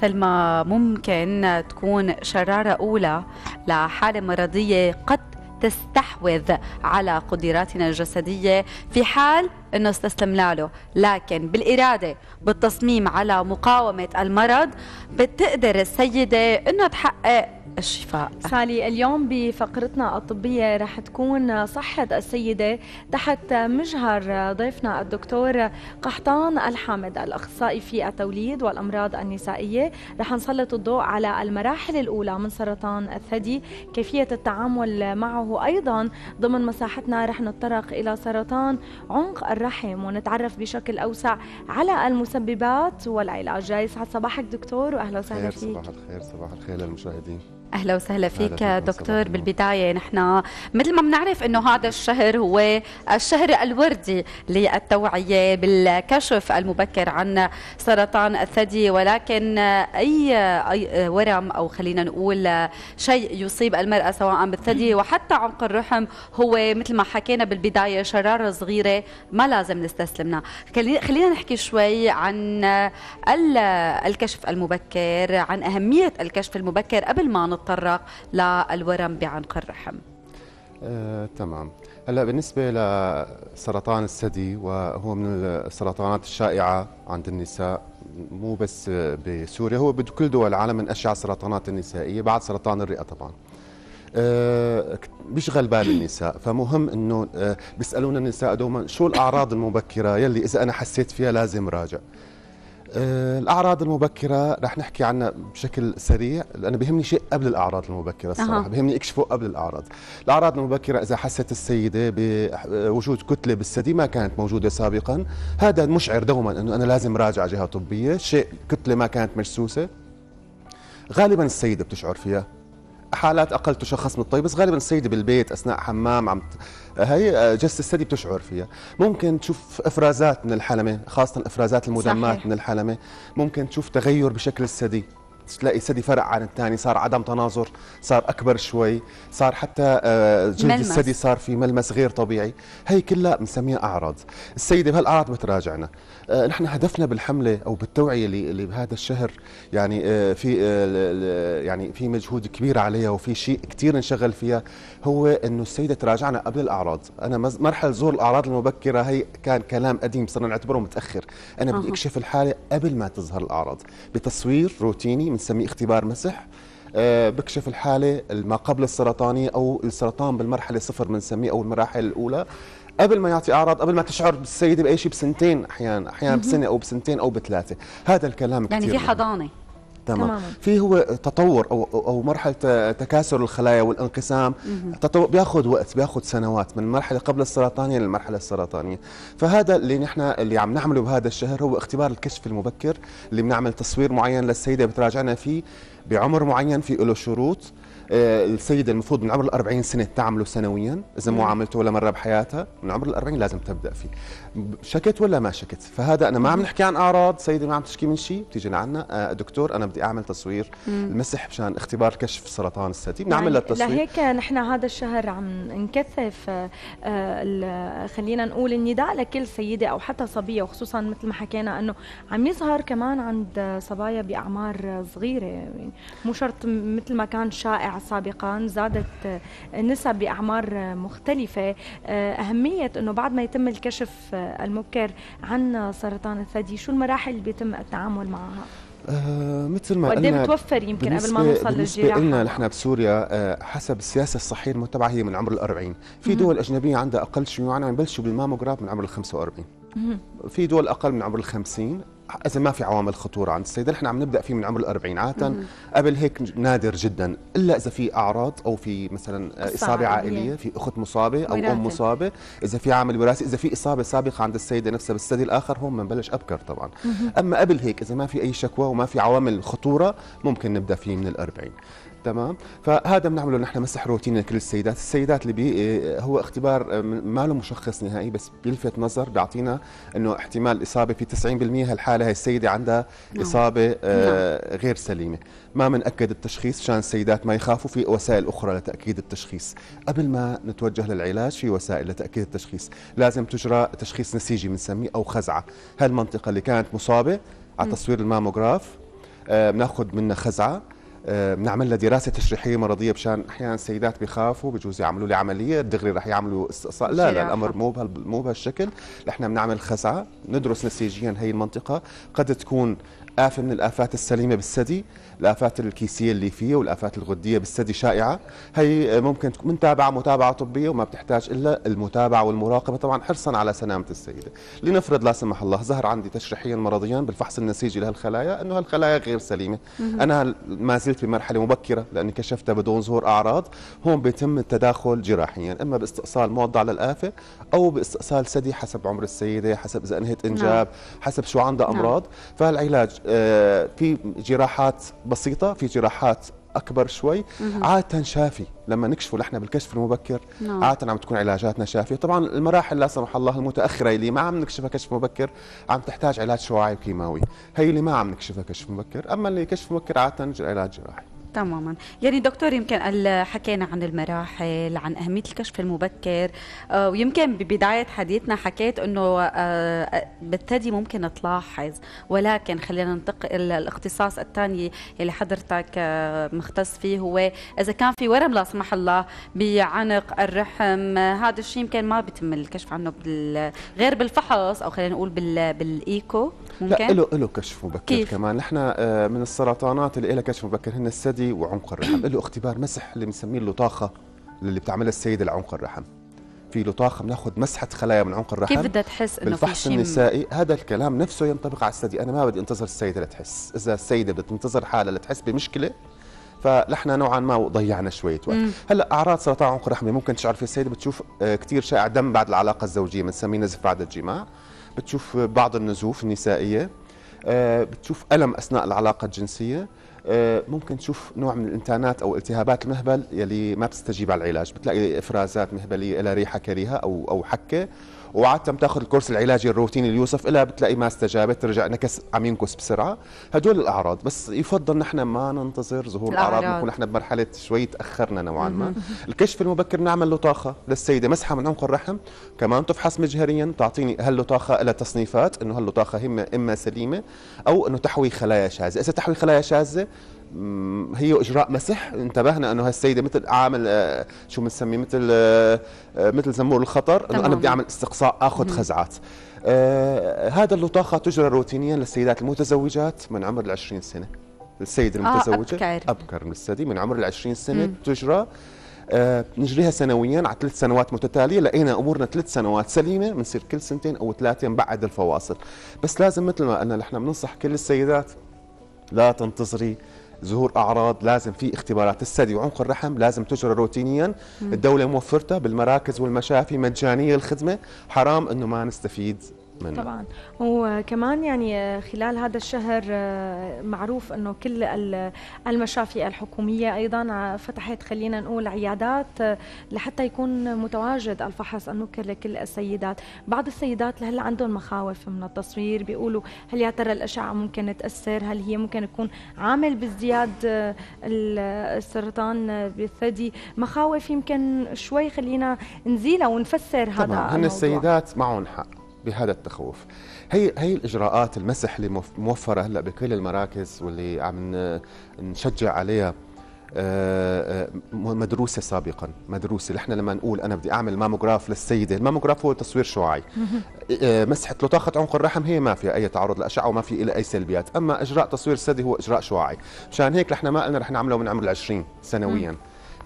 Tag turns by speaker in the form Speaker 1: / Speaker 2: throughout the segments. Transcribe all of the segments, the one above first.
Speaker 1: سلمى ممكن تكون شرارة أولى لحالة مرضية قد تستحوذ على قدراتنا الجسدية في حال إنه استسلمنا له. لكن بالإرادة بالتصميم على مقاومة المرض بتقدر السيدة إنها تحقق الشفاء.
Speaker 2: سالي اليوم بفقرتنا الطبية رح تكون صحة السيدة تحت مجهر ضيفنا الدكتور قحطان الحامد الأخصائي في التوليد والأمراض النسائية. رح نسلط الضوء على المراحل الأولى من سرطان الثدي كيفية التعامل معه أيضا. ضمن مساحتنا رح نتطرق إلى سرطان عنق الرحم ونتعرف بشكل أوسع على المسببات والعلاج. يسعد صباحك دكتور وأهلا وسهلا فيك.
Speaker 3: صباح الخير صباح الخير للمشاهدين.
Speaker 1: أهلا وسهلا فيك دكتور بالبداية. نحن مثل ما بنعرف إنه هذا الشهر هو الشهر الوردي للتوعية بالكشف المبكر عن سرطان الثدي ولكن أي أي ورم أو خلينا نقول شيء يصيب المرأة سواء بالثدي وحتى عنق الرحم هو مثل ما حكينا بالبداية شرارة صغيرة ما لازم نستسلمنا. خلينا نحكي شوي عن الكشف المبكر عن أهمية الكشف المبكر قبل ما نتطرق للورم بعنق الرحم.
Speaker 3: آه، تمام. هلا بالنسبة لسرطان الثدي وهو من السرطانات الشائعة عند النساء مو بس بسوريا هو بكل دول العالم من اشع السرطانات النسائية بعد سرطان الرئة طبعا. أه بيشغل بال النساء فمهم إنه أه بيسألونا النساء دوما شو الأعراض المبكرة يلي إذا أنا حسيت فيها لازم راجع آه، الأعراض المبكرة رح نحكي عنها بشكل سريع لأنه بيهمني شيء قبل الأعراض المبكرة الصراحة أه. بيهمني أكشفه قبل الأعراض. الأعراض المبكرة إذا حست السيدة بوجود كتلة بالثدي ما كانت موجودة سابقا هذا مشعر دوما أنه أنا لازم راجع جهة طبية شيء كتلة ما كانت مجسوسة. غالبا السيدة بتشعر فيها. حالات أقل تشخص من الطيب بس غالبا السيده بالبيت أثناء حمام عم هي آه، جس الثدي بتشعر فيها. ممكن تشوف إفرازات من الحلمة خاصة إفرازات المدمات صحيح. من الحلمة. ممكن تشوف تغير بشكل الثدي. تلاقي ثدي فرع عن الثاني صار عدم تناظر صار أكبر شوي صار حتى آه، جلد الثدي صار في ملمس غير طبيعي. هي كلها بنسميها أعراض. السيدة بهالاعراض بتراجعنا. آه، نحن هدفنا بالحملة أو بالتوعية اللي, اللي بهذا الشهر يعني آه، في يعني في مجهود كبير عليها وفي شيء كثير نشغل فيها هو إنه السيدة تراجعنا قبل الأعراض. أنا مرحلة ظهور الأعراض المبكرة هي كان كلام قديم صرنا نعتبره متأخر. أنا بدي أكشف الحالة قبل ما تظهر الأعراض. بتصوير روتيني بنسميه اختبار مسح. أه بكشف الحالة ما قبل السرطانية أو السرطان بالمرحلة صفر بنسميه أو المراحل الأولى. قبل ما يعطي أعراض قبل ما تشعر السيده بأي شيء بسنتين أحيانا أحيانا بسنة أو بسنتين أو بثلاثة. هذا الكلام
Speaker 1: يعني في حضانة.
Speaker 3: تمام. في هو تطور أو أو مرحلة تكاثر الخلايا والانقسام. تطور بياخذ وقت بياخذ سنوات من المرحله قبل السرطانية للمرحلة السرطانية. فهذا اللي نحن اللي عم نعمله بهذا الشهر هو اختبار الكشف المبكر اللي بنعمل تصوير معين للسيدة بتراجعنا فيه بعمر معين في له شروط. السيدة المفروض من عمر ال 40 سنة تعمله سنويا إذا مو عملته ولا مرة بحياتها من عمر ال 40 لازم تبدأ فيه. شكت ولا ما شكت؟ فهذا أنا ما عم نحكي عن أعراض سيدة ما عم تشكي من شيء بتيجي لعنا. آه، دكتور أنا بدي أعمل تصوير المسح مشان اختبار كشف سرطان الثدي. بنعمل يعني التصوير
Speaker 2: لهيك نحن هذا الشهر عم نكثف آه، خلينا نقول النداء لكل سيدة أو حتى صبية وخصوصا مثل ما حكينا أنه عم يظهر كمان عند صبايا بأعمار صغيرة يعني مو شرط مثل ما كان شائع سابقا زادت النسب بأعمار مختلفة. أهمية إنه بعد ما يتم الكشف المبكر عن سرطان الثدي شو المراحل اللي بيتم التعامل معها؟
Speaker 3: آه مثل ما
Speaker 2: قلنا بتوفر يمكن قبل ما نوصل للجراحة؟
Speaker 3: قلنا نحن بسوريا آه حسب السياسة الصحيه المتبعة هي من عمر ال 40 في دول أجنبية عندها أقل شيوعا عم يبلشوا بالماموجراف من عمر ال 45 في دول أقل من عمر ال 50 إذا ما في عوامل خطورة عند السيده نحن عم نبدأ فيه من عمر الأربعين عاده قبل هيك نادر جدا إلا إذا في أعراض أو في مثلا إصابة عائلية في أخت مصابة أو أم مصابة. إذا في عامل وراثي إذا في إصابة سابقة عند السيده نفسها بالثدي الآخر هون بنبلش أبكر طبعا. أما قبل هيك إذا ما في أي شكوى وما في عوامل خطورة ممكن نبدأ فيه من الأربعين. تمام؟ فهذا بنعمله نحن مسح روتين لكل السيدات. السيدات اللي بي إيه، هو اختبار آه، ما له مشخص نهائي بس بيلفت نظر بيعطينا إنه احتمال الاصابه في 90% هالحالة هي السيدة عندها نعم. إصابة آه نعم. غير سليمة. ما بنأكد التشخيص عشان السيدات ما يخافوا في وسائل أخرى لتأكيد التشخيص. قبل ما نتوجه للعلاج في وسائل لتأكيد التشخيص. لازم تجرى تشخيص نسيجي بنسميه أو خزعة. هالمنطقة اللي كانت مصابة على تصوير الماموغراف بناخذ منها خزعة. بنعمل لها دراسة تشريحية مرضية مشان أحيانا السيدات بيخافوا بجوز يعملوا لي عملية دغري رح يعملوا استئصال لا لا الأمر مو مو بهالشكل. نحن بنعمل خزعه ندرس نسيجيا هي المنطقة. قد تكون آفة من الآفات السليمة بالثدي الآفات الكيسية اللي فيه والآفات الغدية بالثدي شائعة. هي ممكن تكون متابعة متابعة طبية وما بتحتاج إلا المتابعة والمراقبة. طبعا حرصا على سلامة السيدة. لنفرض لا سمح الله ظهر عندي تشريحيا مرضيا بالفحص النسيجي لهالخلايا أنه هالخلايا غير سليمة. أنا ما زلت بمرحلة مبكرة لأني كشفتها بدون ظهور أعراض. هون بيتم التداخل جراحيا إما باستئصال موضع للآفة أو باستئصال ثدي حسب عمر السيدة حسب إذا أنهت إنجاب نعم. حسب شو عندها نعم. أمراض. فالعلاج آه، في جراحات بسيطة في جراحات أكبر شوي. عادة شافي. لما نكشفه نحن بالكشف المبكر نعم. عادة عم تكون علاجاتنا شافية. طبعا المراحل لا سمح الله المتأخرة اللي ما عم نكشفها كشف مبكر عم تحتاج علاج شعاعي وكيماوي. هي اللي ما عم نكشفها كشف مبكر. أما اللي كشف مبكر عادة علاج جراحي.
Speaker 1: تماما. يعني دكتور يمكن حكينا عن المراحل عن أهمية الكشف المبكر آه، ويمكن ببداية حديثنا حكيت أنه آه، بالثدي ممكن تلاحظ ولكن خلينا ننتقل الاختصاص الثاني اللي حضرتك آه، مختص فيه هو إذا كان في ورم لا سمح الله بعنق الرحم هذا الشيء يمكن ما بيتم الكشف عنه غير بالفحص أو خلينا نقول بالإيكو.
Speaker 3: ممكن؟ لا له له كشف مبكر كيف؟ كمان. نحن من السرطانات اللي لها كشف مبكر هن الثدي الثدي وعنق الرحم. له اختبار مسح اللي بنسميه اللطاخة اللي بتعملها السيدة لعنق الرحم. في لطاخة بناخذ مسحة خلايا من عنق الرحم
Speaker 1: كيف بدها تحس إنه
Speaker 3: في شيء النسائي؟ هذا الكلام نفسه ينطبق على الثدي. أنا ما بدي انتظر السيدة لتحس. إذا السيدة بدها تنتظر حالها لتحس بمشكلة فنحن نوعا ما ضيعنا شوية وقت. هلأ أعراض سرطان عنق الرحم ممكن تشعر في السيدة بتشوف آه، كثير شائع دم بعد العلاقة الزوجية بنسميه نزف بعد الجماع. بتشوف بعض النزوف النسائية آه، بتشوف ألم أثناء العلاقة الجنسية. ممكن تشوف نوع من الانتانات أو التهابات المهبل يلي ما بتستجيب على العلاج. بتلاقي إفرازات مهبلية لها ريحة كريهة أو أو حكة. وعادة بتاخذ الكورس العلاجي الروتيني يوصف لها بتلاقي ما استجابت ترجع نكس عم ينكس بسرعة. هدول الأعراض. بس يفضل نحن ما ننتظر ظهور الأعراض. نكون نحن بمرحلة شوي تأخرنا نوعا ما. الكشف المبكر نعمل لطاخه للسيدة. مسحة من عنق الرحم. كمان تفحص مجهريا تعطيني هاللطاخه لها تصنيفات إنه هاللطاخه اما إما سليمة أو إنه تحوي خلايا شاذة. إذا تحوي خلايا شاذة هي إجراء مسح. انتبهنا أنه هالسيدة مثل عامل آه، شو بنسميه؟ مثل آه، آه، مثل زمور الخطر إنه أنا بدي أعمل استقصاء آخذ خزعات. آه هذا اللطاخه تجرى روتينيا للسيدات المتزوجات من عمر ال 20 سنة. السيدة المتزوجة
Speaker 1: آه أبكر.
Speaker 3: أبكر من الثدي من عمر ال 20 سنة مم. تجرى. آه نجريها سنويا على ثلاث سنوات متتالية. لقينا أمورنا ثلاث سنوات سليمة بنصير كل سنتين أو ثلاثة نبعد الفواصل. بس لازم مثل ما قلنا نحن بننصح كل السيدات لا تنتظري ظهور أعراض لازم في اختبارات. الثدي وعنق الرحم لازم تجرى روتينيا. الدولة موفرتها بالمراكز والمشافي مجانية الخدمة. حرام إنه ما نستفيد.
Speaker 2: منه. طبعا. وكمان يعني خلال هذا الشهر آه، معروف إنه كل المشافي الحكومية أيضا فتحت خلينا نقول عيادات آه، لحتى يكون متواجد الفحص النكر لكل السيدات. بعض السيدات لهلا عندهم مخاوف من التصوير بيقولوا هل يا ترى الأشعة ممكن تأثر؟ هل هي ممكن تكون عامل بازدياد آه، السرطان بالثدي؟ مخاوف يمكن شوي خلينا نزيلها ونفسر هذا
Speaker 3: طبعا هن السيدات معهم حق. بهذا التخوف. هي هي الإجراءات المسح اللي موفرة هلأ بكل المراكز واللي عم نشجع عليها آه، آه، مدروسة سابقا مدروسة. نحن لما نقول أنا بدي أعمل mammograph للسيدة ال mammograph هو تصوير شعاعي. آه، مسحة لطاخه عنق الرحم هي ما فيها أي تعرض لأشعة وما في لها أي سلبيات. أما إجراء تصوير الثدي هو إجراء شعاعي. مشان هيك نحن ما قلنا رح نعمله من عمر ال20 سنويا.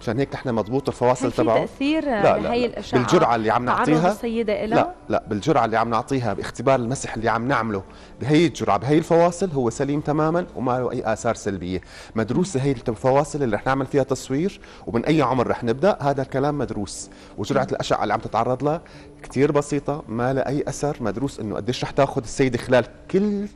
Speaker 3: عشان هيك نحن مضبوط الفواصل تبعه؟
Speaker 2: تأثير لا لا, لا. الاشعه
Speaker 3: بالجرعة اللي عم نعطيها؟
Speaker 2: السيدة إلها؟
Speaker 3: لا لا بالجرعة اللي عم نعطيها باختبار المسح اللي عم نعمله بهي الجرعة بهي الفواصل هو سليم تماما وما له أي آثار سلبية. مدروسه هي الفواصل اللي رح نعمل فيها تصوير ومن أي عمر رح نبدأ هذا الكلام مدروس. وجرعة الأشعة اللي عم تتعرض لها كثير بسيطة ما لها أي أثر مدروس إنه قديش رح تأخذ السيده خلال كل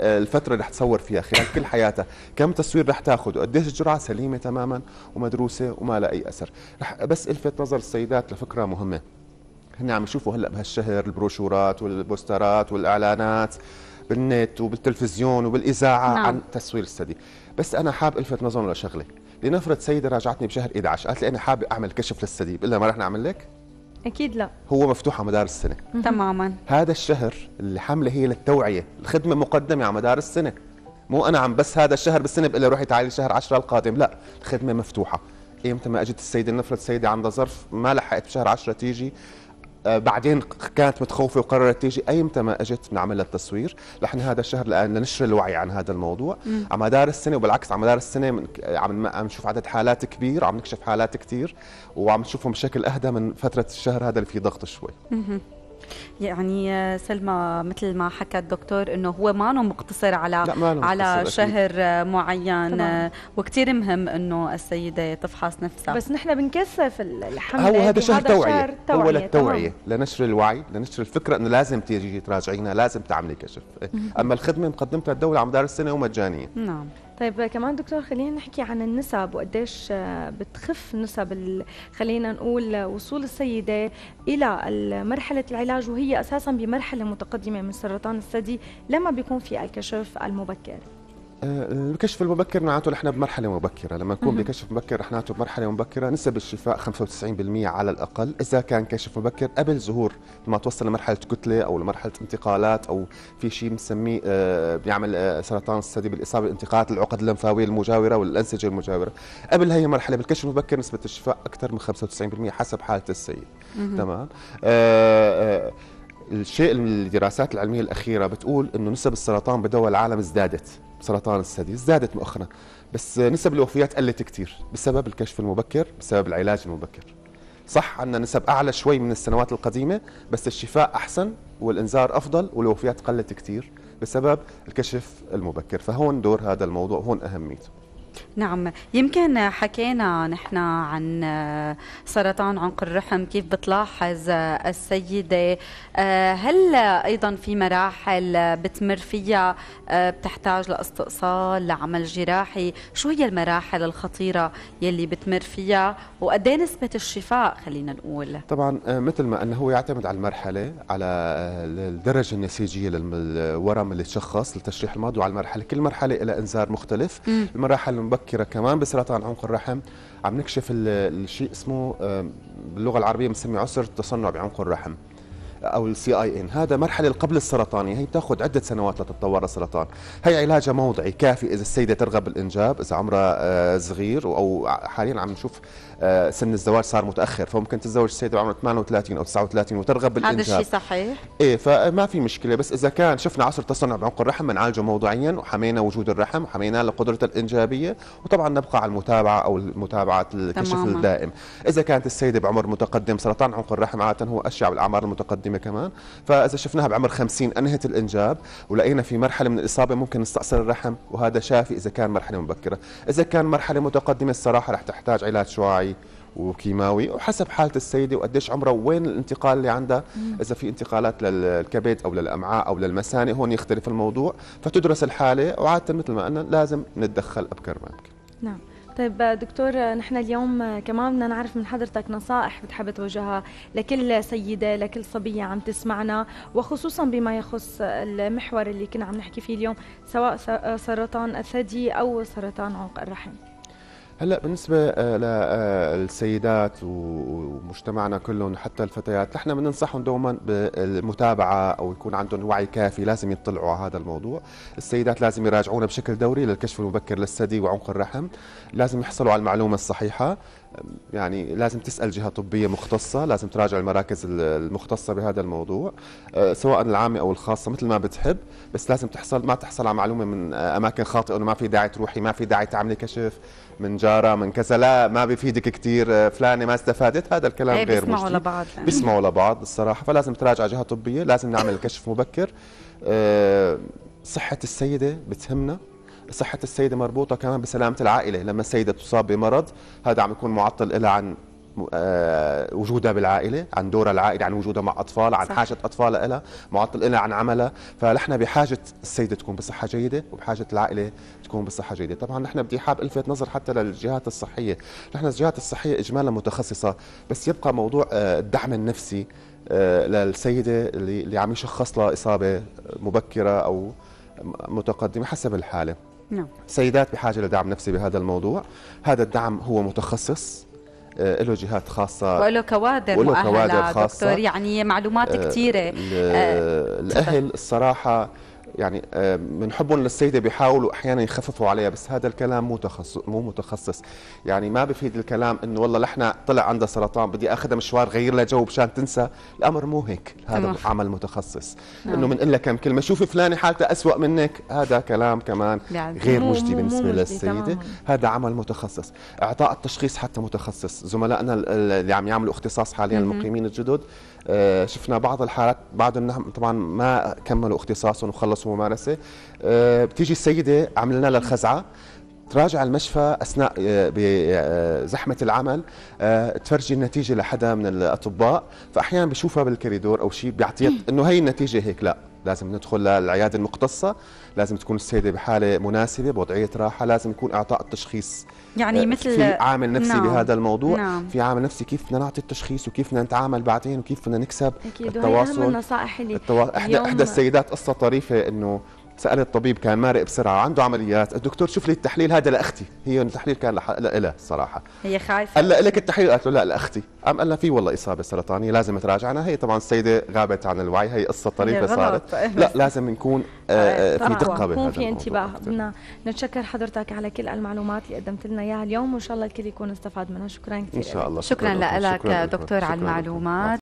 Speaker 3: الفترة اللي رح تصور فيها خلال كل حياتها كم تصوير رح تاخذ وقديش الجرعة؟ سليمة تماما ومدروسة وما لها أي أثر. رح بس ألفت نظر السيدات لفكرة مهمة. هن عم يشوفوا هلأ بهالشهر البروشورات والبوسترات والإعلانات بالنت وبالتلفزيون وبالإذاعة نعم. عن تصوير الثدي. بس أنا حاب ألفت نظرهم لشغلة. لنفرض سيدة راجعتني بشهر 11 قالت لي أنا حابه أعمل كشف للثدي. بقول لها ما رح نعمل لك؟
Speaker 2: أكيد لا.
Speaker 3: هو مفتوح على مدار السنة.
Speaker 1: تماما.
Speaker 3: هذا الشهر اللي حاملة هي للتوعية الخدمة مقدمة على مدار السنة. مو أنا عم بس هذا الشهر بالسنة بقول روحي تعالي شهر 10 القادم لا الخدمة مفتوحة. إيمتى ما أجت السيدة نفرض السيده عندها ظرف ما لحقت بشهر 10 تيجي. بعدين كانت متخوفة وقررت تيجي ايمتى ما إجت بنعمل لها التصوير نحن هذا الشهر الان لنشر الوعي عن هذا الموضوع مم. على مدار السنة وبالعكس على مدار السنة عم عم نشوف عدد حالات كبير عم نكشف حالات كثير وعم نشوفهم بشكل أهدى من فترة الشهر هذا اللي فيه ضغط شوي مم.
Speaker 1: يعني سلمى مثل ما حكى الدكتور إنه هو ما مقتصر على لا على شهر أكيد. معين وكثير مهم إنه السيدة تفحص نفسها.
Speaker 2: بس نحن بنكثف الحملة
Speaker 3: هو هذا شهر توعية. هو للتوعية. لنشر الوعي لنشر الفكرة إنه لازم تيجي تراجعينا لازم تعملي كشف. أما الخدمة مقدمتها الدولة على مدار السنة ومجانية.
Speaker 2: نعم. طيب كمان دكتور خلينا نحكي عن النسب وقديش بتخف نسب خلينا نقول وصول السيدة إلى مرحلة العلاج وهي أساسا بمرحلة متقدمة من سرطان الثدي لما بيكون في الكشف المبكر.
Speaker 3: الكشف المبكر معناته نحن بمرحلة مبكرة. لما نكون بكشف مبكر نحن بمرحله مبكرة. نسب الشفاء 95% على الأقل. إذا كان كشف مبكر قبل ظهور ما توصل لمرحلة كتلة أو لمرحلة انتقالات أو في شيء بنسميه آه، بيعمل آه، سرطان الثدي بالإصابة بانتقالات العقد اللمفاوية المجاورة والأنسجة المجاورة. قبل هي المرحله بالكشف المبكر نسبة الشفاء أكثر من 95% حسب حالة السيد. تمام؟ آه الشيء الدراسات العلمية الأخيرة بتقول إنه نسب السرطان بدول العالم ازدادت. سرطان الثدي ازدادت مؤخرا. بس نسب الوفيات قلت كثير بسبب الكشف المبكر بسبب العلاج المبكر. صح عندنا نسب أعلى شوي من السنوات القديمة بس الشفاء أحسن والإنذار أفضل والوفيات قلت كثير بسبب الكشف المبكر. فهون دور هذا الموضوع هون أهميته.
Speaker 1: نعم. يمكن حكينا نحن عن سرطان عنق الرحم كيف بتلاحظ السيدة. هل أيضا في مراحل بتمر فيها بتحتاج لإستئصال لعمل جراحي؟ شو هي المراحل الخطيرة يلي بتمر فيها؟ وقد نسبة الشفاء؟ خلينا نقول.
Speaker 3: طبعا مثل ما أنه هو يعتمد على المرحلة على الدرجة النسيجية للورم اللي تشخص لتشريح المرض وعلى المرحلة كل مرحلة لها إنذار مختلف. المراحل المبكره كمان بسرطان عنق الرحم. عم نكشف الشيء اسمه باللغة العربية بنسميه عسر التصنع بعنق الرحم. أو السي اي ان هذا مرحلة قبل السرطانيه هي بتاخذ عدة سنوات لتتطور السرطان. هي علاجها موضعي كافي إذا السيدة ترغب بالإنجاب إذا عمرها آه، صغير أو حاليا عم نشوف آه، سن الزواج صار متأخر فممكن تتزوج السيدة بعمرها 38 أو 39 وترغب بالإنجاب.
Speaker 1: هذا الشيء صحيح؟
Speaker 3: إيه فما في مشكلة. بس إذا كان شفنا عصر تصنع بعنق الرحم بنعالجه موضعيا وحمينا وجود الرحم وحمينا لقدرته الإنجابية وطبعا نبقى على المتابعة أو متابعه الكشف تماما. الدائم. إذا كانت السيدة بعمر متقدم سرطان عنق الرحم عادة هو اشع بالأعمار المتقدمة. كمان. فإذا شفناها بعمر 50 أنهت الإنجاب ولقينا في مرحلة من الإصابة ممكن نستأصل الرحم وهذا شافي إذا كان مرحلة مبكرة. إذا كان مرحلة متقدمة الصراحة رح تحتاج علاج شعاعي وكيماوي. وحسب حالة السيدة وقديش عمرها وين الانتقال اللي عندها؟ إذا في انتقالات للكبد أو للأمعاء أو للمثانة هون يختلف الموضوع. فتدرس الحالة وعادة مثل ما قلنا لازم نتدخل ابكر ما يمكن
Speaker 2: نعم. طيب دكتور نحن اليوم كمان بدنا نعرف من حضرتك نصائح بتحب توجهها لكل سيدة لكل صبية عم تسمعنا وخصوصا بما يخص المحور اللي كنا عم نحكي فيه اليوم سواء سرطان الثدي أو سرطان عنق الرحم.
Speaker 3: هلا بالنسبة آه، للسيدات ومجتمعنا كلهم حتى الفتيات نحن بننصحهم دوما بالمتابعة أو يكون عندهم وعي كافي لازم يطلعوا على هذا الموضوع. السيدات لازم يراجعونا بشكل دوري للكشف المبكر للثدي وعنق الرحم لازم يحصلوا على المعلومة الصحيحة. يعني لازم تسأل جهة طبية مختصة لازم تراجع المراكز المختصة بهذا الموضوع آه، سواء العامة أو الخاصة مثل ما بتحب بس لازم تحصل ما تحصل على معلومة من أماكن خاطئة إنه ما في داعي تروحي ما في داعي تعملي كشف من جارة من كذا لا ما بيفيدك كثير آه، فلانة ما استفادت هذا الكلام
Speaker 1: إيه،
Speaker 3: غير
Speaker 1: بيسمعوا لبعض.
Speaker 3: بيسمعوا لبعض الصراحة فلازم تراجع جهة طبية لازم نعمل كشف مبكر. آه، صحة السيدة بتهمنا. صحة السيدة مربوطة كمان بسلامة العائلة. لما السيدة تصاب بمرض هذا عم يكون معطل لها عن آه، وجودها بالعائلة عن دورها العائلي عن وجودها مع أطفال عن صح. حاجة أطفالها لها معطل لها عن عملها. فنحن بحاجة السيدة تكون بصحة جيدة وبحاجة العائلة تكون بصحة جيدة. طبعا نحن بدي حاب الفت نظر حتى للجهات الصحية. نحن الجهات الصحية اجمالا متخصصة بس يبقى موضوع آه، الدعم النفسي آه، للسيدة اللي, اللي عم يشخص لها إصابة مبكرة أو متقدمة حسب الحالة. نعم. سيدات بحاجة لدعم نفسي بهذا الموضوع. هذا الدعم هو متخصص آه، له جهات خاصة.
Speaker 1: وله كوادر وله كوادر خاصة. دكتور يعني معلومات آه، كثيرة.
Speaker 3: آه، الأهل الصراحة يعني من حبهم للسيدة بيحاولوا أحيانا يخففوا عليها بس هذا الكلام مو تخصص مو متخصص. يعني ما بفيد الكلام إنه والله لحنا طلع عندها سرطان بدي اخذها مشوار غير لها جو مشان تنسى. الأمر مو هيك. هذا تمام. عمل متخصص. نعم. إنه بنقول لها كم كلمة شوفي فلانه حالتها اسوء منك. هذا كلام كمان يعني غير مجدي بالنسبة للسيدة. هذا عمل متخصص. إعطاء التشخيص حتى متخصص. زملائنا اللي عم يعملوا اختصاص حاليا المقيمين الجدد آه، شفنا بعض الحالات بعضهم طبعا ما كملوا اختصاصهم وخلصوا ممارسة. آه، بتيجي السيدة عملنا لها الخزعه تراجع المشفى أثناء آه، بزحمه العمل تفرجي النتيجة لحدا من الأطباء فاحيانا بشوفها بالكريدور أو شيء بيعطيها إنه هي النتيجة هيك لا. لازم ندخل للعيادة المختصه لازم تكون السيدة بحالة مناسبة بوضعية راحة لازم يكون إعطاء التشخيص
Speaker 1: يعني آه، مثل
Speaker 3: في عامل نفسي نعم. بهذا الموضوع نعم. في عامل نفسي كيف بدنا نعطي التشخيص وكيف بدنا نتعامل بعدين وكيف بدنا نكسب
Speaker 2: أكيد التواصل النصائح اللي
Speaker 3: التوا... احدى إحدى السيدات قصة طريفة إنه سأل الطبيب كان مارق بسرعة عنده عمليات. الدكتور شوف لي التحليل هذا لأختي. هي التحليل كان لها الصراحه
Speaker 1: هي خايفة.
Speaker 3: قال لك التحليل؟ قالت له لا لأختي. قام قال لها في والله إصابة سرطانية لازم تراجعنا. هي طبعا السيدة غابت عن الوعي هي قصة طريفة صارت. لا لازم نكون آه، في دقة
Speaker 2: بهذا في انتباه. بدنا نتشكر حضرتك على كل المعلومات اللي قدمت لنا إياها اليوم وإن شاء الله الكل يكون استفاد منها. شكرا كثير
Speaker 3: إن شاء الله.
Speaker 1: شكرا, شكرا لك دكتور على المعلومات.